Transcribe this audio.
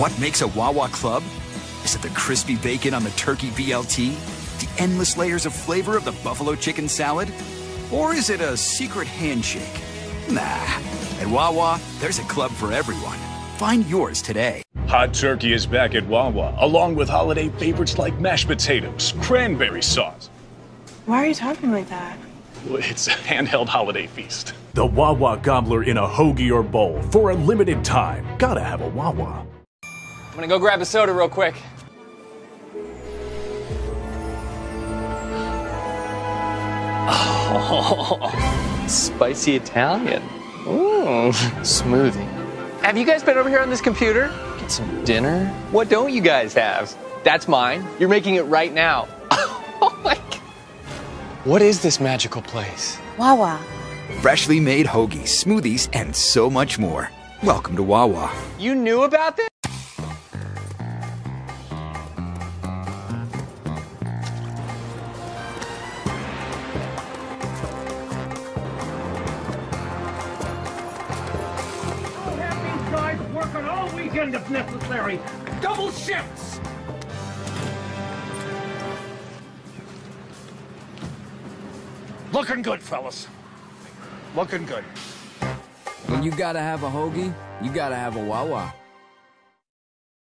What makes a Wawa Club? Is it the crispy bacon on the turkey BLT? The endless layers of flavor of the buffalo chicken salad? Or is it a secret handshake? Nah. At Wawa, there's a club for everyone. Find yours today. Hot turkey is back at Wawa, along with holiday favorites like mashed potatoes, cranberry sauce. Why are you talking like that? It's a handheld holiday feast. The Wawa Gobbler in a hoagie or bowl for a limited time. Gotta have a Wawa. I'm gonna go grab a soda real quick. Oh, spicy Italian. Ooh, smoothie. Have you guys been over here on this computer? Get some dinner? What don't you guys have? That's mine. You're making it right now. oh my God. What is this magical place? Wawa. Freshly made hoagies, smoothies, and so much more. Welcome to Wawa. You knew about this? All weekend if necessary. Double shifts. Looking good, fellas. Looking good. When you gotta have a hoagie, you gotta have a Wawa.